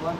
one